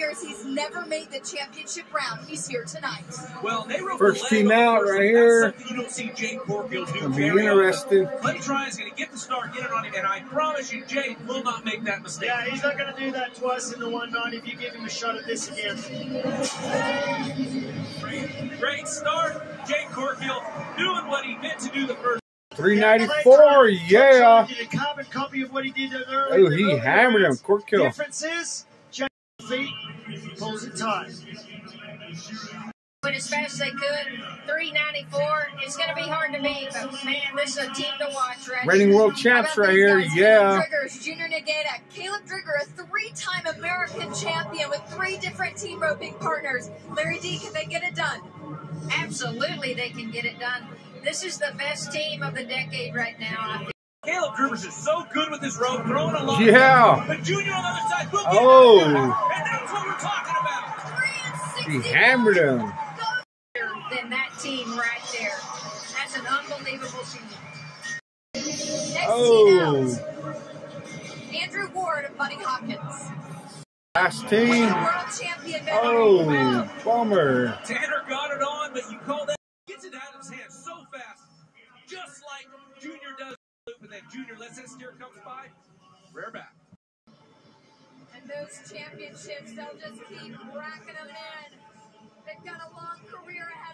years, he's never made the championship round. He's here tonight. Well, they wrote First team out right here. That's something you don't see Jake Corfield do be very interesting. often. Letty Try is going to get the start, get it on him, and I promise you, Jake will not make that mistake. Yeah, he's not going to do that twice in the 190 if you give him a shot at this again. Great, great start. Jake Corfield doing what he meant to do the first. 394, yeah. Did a carbon copy of what he did earlier. Oh, he hammered him. Quick kill. Difference is, feet pulls it tight. went as fast as they could. 394. It's going to be hard to beat, but man, this is a team to watch right Reigning world champs right here, guys? yeah. Kaleb Driggers, Junior Nogueira. Kaleb Drigger, a three-time American champion with three different team roping partners. Larry D, can they get it done? Absolutely, they can get it done. This is the best team of the decade right now. Kaleb Driggers is so good with his rope, throwing a lot. Yeah. But Junior on the other side will oh. get Oh. it. He hammered him. Than that team right there. That's an unbelievable team. Next Oh. team out. Andrew Ward and Buddy Hawkins. Last team. world champion. Oh, bummer. Tanner got it on, but you call that. Gets it out of his hand so fast. Just like Junior does. And then Junior lets that steer comes by. Rare back. And those championships, they'll just keep racking them in. They've got a long career ahead